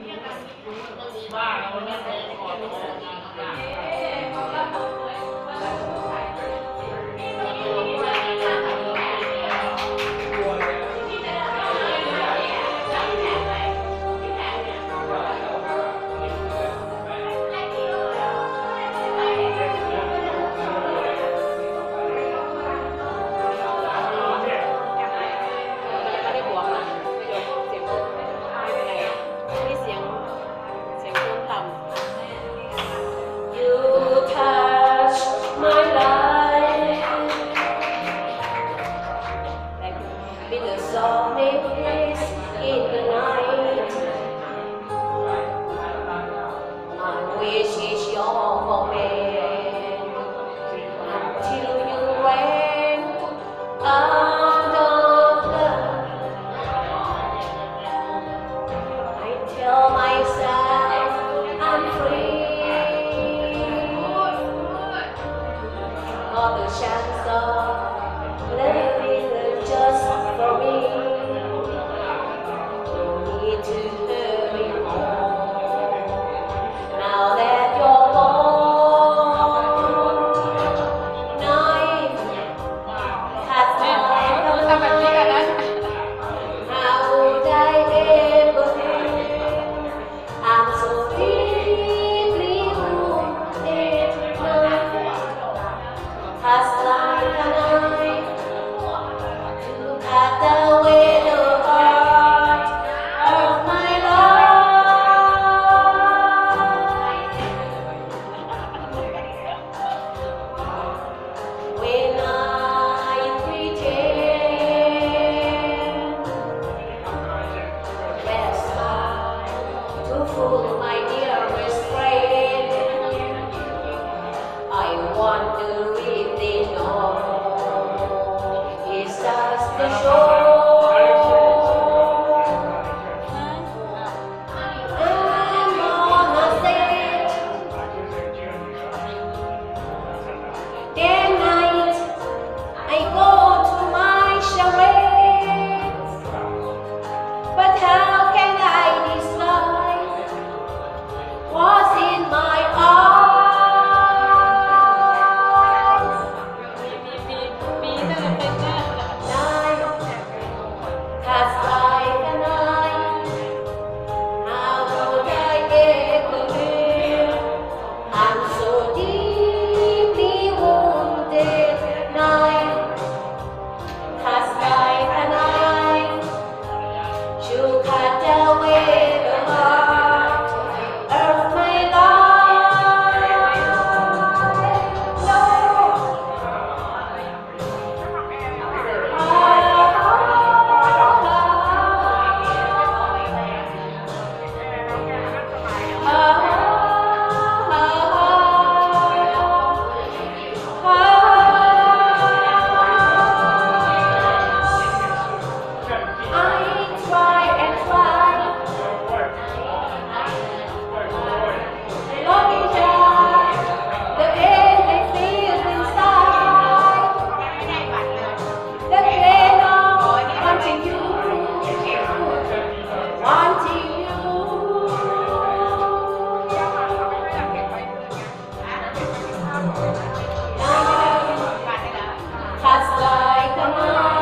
我好是八二，的。poder 주옵소서. like a mother.